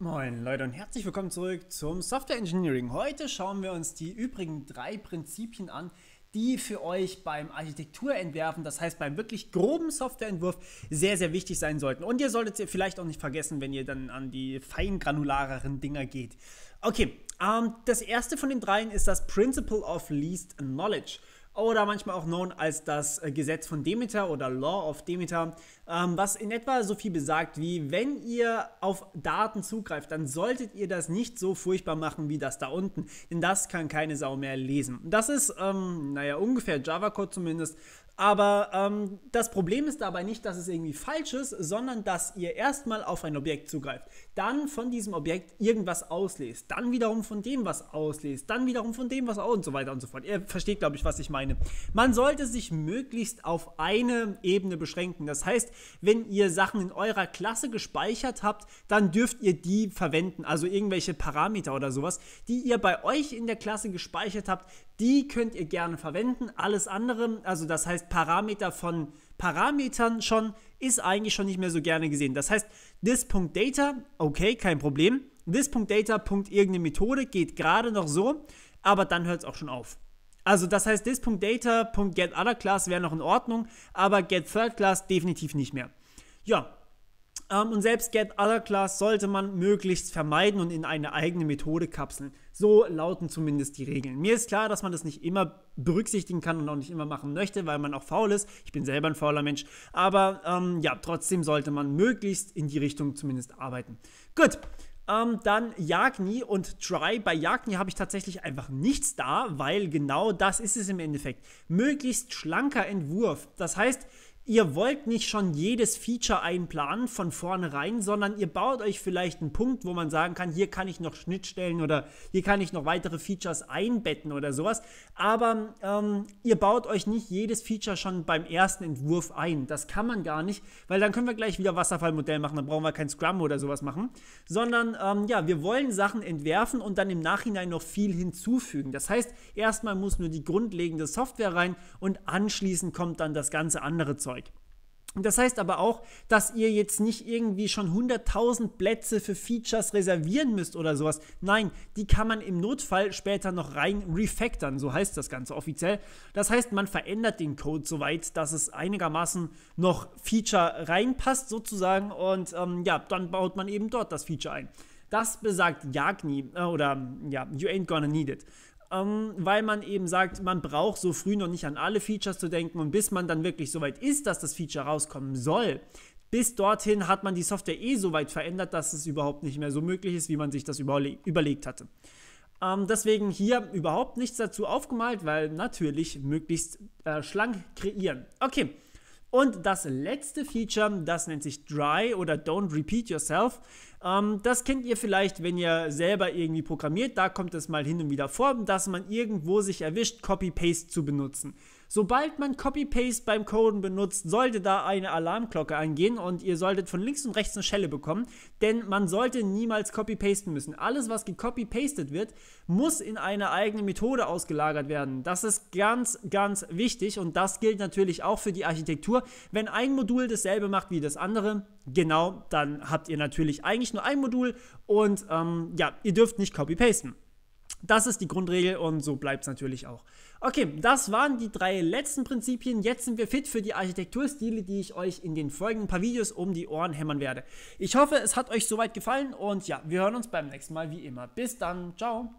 Moin Leute und herzlich willkommen zurück zum Software Engineering. Heute schauen wir uns die übrigen drei Prinzipien an, die für euch beim Architekturentwerfen, das heißt beim wirklich groben Softwareentwurf, sehr, sehr wichtig sein sollten. Und ihr solltet sie vielleicht auch nicht vergessen, wenn ihr dann an die feingranulareren Dinger geht. Okay, ähm, das erste von den dreien ist das Principle of Least Knowledge oder manchmal auch known als das äh, Gesetz von Demeter oder Law of Demeter, ähm, was in etwa so viel besagt wie, wenn ihr auf Daten zugreift, dann solltet ihr das nicht so furchtbar machen wie das da unten, denn das kann keine Sau mehr lesen. Das ist, ähm, naja, ungefähr Java-Code zumindest, aber ähm, das Problem ist dabei nicht, dass es irgendwie falsch ist, sondern dass ihr erstmal auf ein Objekt zugreift, dann von diesem Objekt irgendwas auslest, dann wiederum von dem was auslest, dann wiederum von dem was und so weiter und so fort. Ihr versteht, glaube ich, was ich meine. Man sollte sich möglichst auf eine Ebene beschränken. Das heißt, wenn ihr Sachen in eurer Klasse gespeichert habt, dann dürft ihr die verwenden, also irgendwelche Parameter oder sowas, die ihr bei euch in der Klasse gespeichert habt, die könnt ihr gerne verwenden. Alles andere, also das heißt Parameter von Parametern schon, ist eigentlich schon nicht mehr so gerne gesehen. Das heißt, this.data, okay, kein Problem. This.data, irgendeine Methode geht gerade noch so, aber dann hört es auch schon auf. Also das heißt, this.data, Class wäre noch in Ordnung, aber get third class definitiv nicht mehr. Ja, ähm, und selbst Get Other Class sollte man möglichst vermeiden und in eine eigene Methode kapseln. So lauten zumindest die Regeln. Mir ist klar, dass man das nicht immer berücksichtigen kann und auch nicht immer machen möchte, weil man auch faul ist. Ich bin selber ein fauler Mensch. Aber ähm, ja, trotzdem sollte man möglichst in die Richtung zumindest arbeiten. Gut. Ähm, dann Jagni und Try. Bei Jagni habe ich tatsächlich einfach nichts da, weil genau das ist es im Endeffekt. Möglichst schlanker Entwurf. Das heißt, ihr wollt nicht schon jedes Feature einplanen von vornherein, sondern ihr baut euch vielleicht einen Punkt, wo man sagen kann, hier kann ich noch Schnittstellen oder hier kann ich noch weitere Features einbetten oder sowas. Aber ähm, ihr baut euch nicht jedes Feature schon beim ersten Entwurf ein. Das kann man gar nicht, weil dann können wir gleich wieder Wasserfallmodell machen, dann brauchen wir kein Scrum oder sowas machen. Sondern ähm, ja, wir wollen Sachen entwerfen und dann im Nachhinein noch viel hinzufügen. Das heißt, erstmal muss nur die grundlegende Software rein und anschließend kommt dann das ganze andere Zeug. Das heißt aber auch, dass ihr jetzt nicht irgendwie schon 100.000 Plätze für Features reservieren müsst oder sowas. Nein, die kann man im Notfall später noch rein refactoren, so heißt das Ganze offiziell. Das heißt, man verändert den Code so weit, dass es einigermaßen noch Feature reinpasst sozusagen und ähm, ja, dann baut man eben dort das Feature ein. Das besagt Jagni äh, oder ja, you ain't gonna need it ähm, weil man eben sagt, man braucht so früh noch nicht an alle Features zu denken und bis man dann wirklich so weit ist, dass das Feature rauskommen soll, bis dorthin hat man die Software eh so weit verändert, dass es überhaupt nicht mehr so möglich ist, wie man sich das überle überlegt hatte. Ähm, deswegen hier überhaupt nichts dazu aufgemalt, weil natürlich möglichst äh, schlank kreieren. Okay, und das letzte Feature, das nennt sich Dry oder Don't Repeat Yourself. Ähm, das kennt ihr vielleicht, wenn ihr selber irgendwie programmiert. Da kommt es mal hin und wieder vor, dass man irgendwo sich erwischt, Copy-Paste zu benutzen. Sobald man Copy-Paste beim Coden benutzt, sollte da eine Alarmglocke angehen und ihr solltet von links und rechts eine Schelle bekommen, denn man sollte niemals Copy-Pasten müssen. Alles, was gecopy-pastet wird, muss in eine eigene Methode ausgelagert werden. Das ist ganz, ganz wichtig und das gilt natürlich auch für die Architektur. Wenn ein Modul dasselbe macht wie das andere, genau, dann habt ihr natürlich eigentlich nur ein Modul und ähm, ja, ihr dürft nicht copy-pasten. Das ist die Grundregel und so bleibt es natürlich auch. Okay, das waren die drei letzten Prinzipien. Jetzt sind wir fit für die Architekturstile, die ich euch in den folgenden paar Videos um die Ohren hämmern werde. Ich hoffe, es hat euch soweit gefallen und ja, wir hören uns beim nächsten Mal wie immer. Bis dann, ciao.